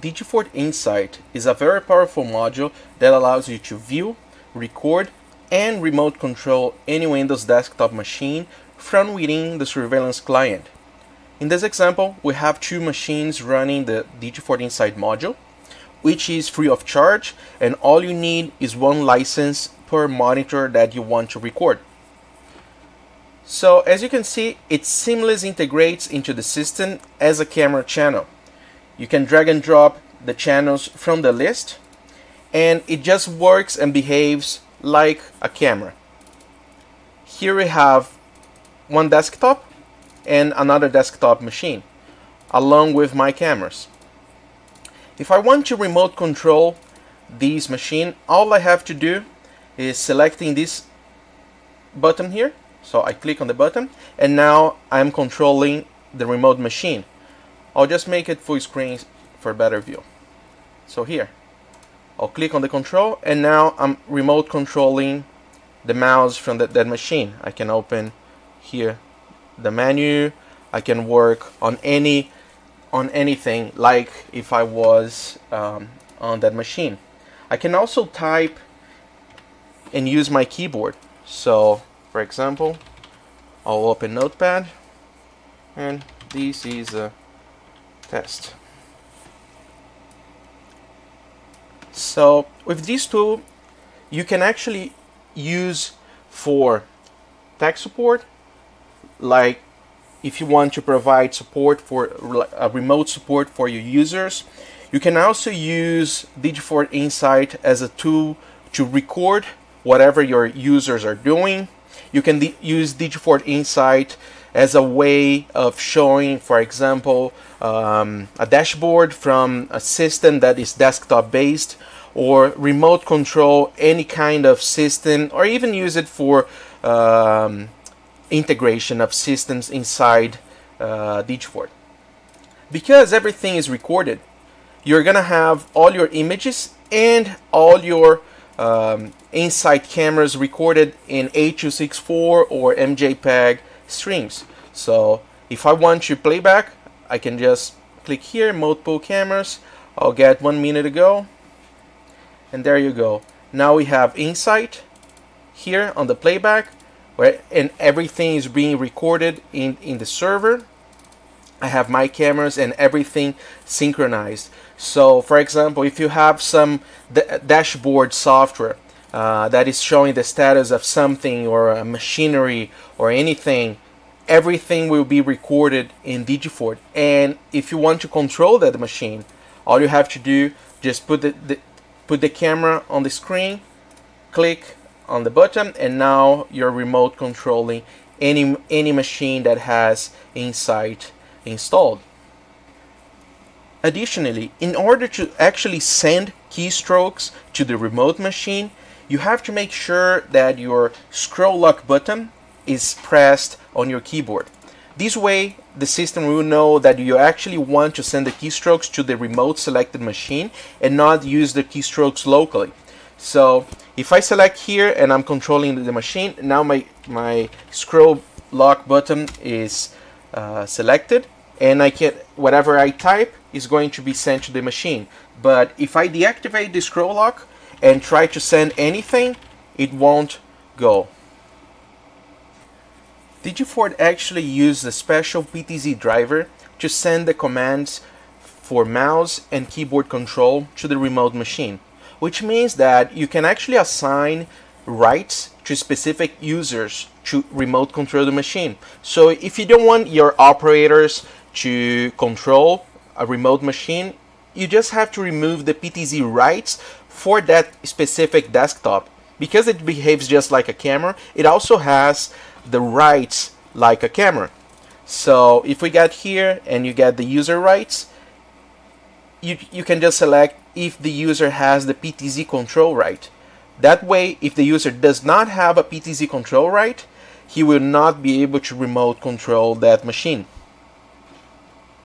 Digifort Insight is a very powerful module that allows you to view, record, and remote control any Windows desktop machine from within the surveillance client. In this example, we have two machines running the Digifort Insight module, which is free of charge, and all you need is one license per monitor that you want to record. So as you can see, it seamlessly integrates into the system as a camera channel. You can drag and drop the channels from the list and it just works and behaves like a camera. Here we have one desktop and another desktop machine along with my cameras. If I want to remote control this machine, all I have to do is selecting this button here. So I click on the button and now I'm controlling the remote machine. I'll just make it full screen for better view. So here, I'll click on the control and now I'm remote controlling the mouse from the, that machine. I can open here the menu. I can work on any on anything like if I was um, on that machine. I can also type and use my keyboard. So, for example, I'll open Notepad and this is a test. So with this tool, you can actually use for tech support, like if you want to provide support for a uh, remote support for your users. You can also use Digifort Insight as a tool to record whatever your users are doing. You can use Digifort Insight as a way of showing, for example, um, a dashboard from a system that is desktop based or remote control any kind of system or even use it for um, integration of systems inside uh, Digifort. Because everything is recorded, you're gonna have all your images and all your um, Insight cameras recorded in H.264 or MJPEG streams. So if I want to playback, I can just click here, multiple cameras. I'll get one minute ago. And there you go. Now we have Insight here on the playback where and everything is being recorded in, in the server. I have my cameras and everything synchronized. So for example, if you have some dashboard software uh, that is showing the status of something or a machinery or anything everything will be recorded in Digifort and if you want to control that machine all you have to do just put the, the put the camera on the screen click on the button and now you're remote controlling any any machine that has Insight installed. Additionally, in order to actually send keystrokes to the remote machine, you have to make sure that your scroll lock button is pressed on your keyboard. This way, the system will know that you actually want to send the keystrokes to the remote selected machine and not use the keystrokes locally. So if I select here and I'm controlling the machine, now my, my scroll lock button is uh, selected and I can whatever I type is going to be sent to the machine. But if I deactivate the scroll lock and try to send anything, it won't go. Digifort actually used a special PTZ driver to send the commands for mouse and keyboard control to the remote machine, which means that you can actually assign rights to specific users to remote control the machine. So if you don't want your operators to control a remote machine, you just have to remove the PTZ rights for that specific desktop. Because it behaves just like a camera, it also has the rights like a camera. So if we get here and you get the user rights, you, you can just select if the user has the PTZ control right. That way, if the user does not have a PTZ control right, he will not be able to remote control that machine.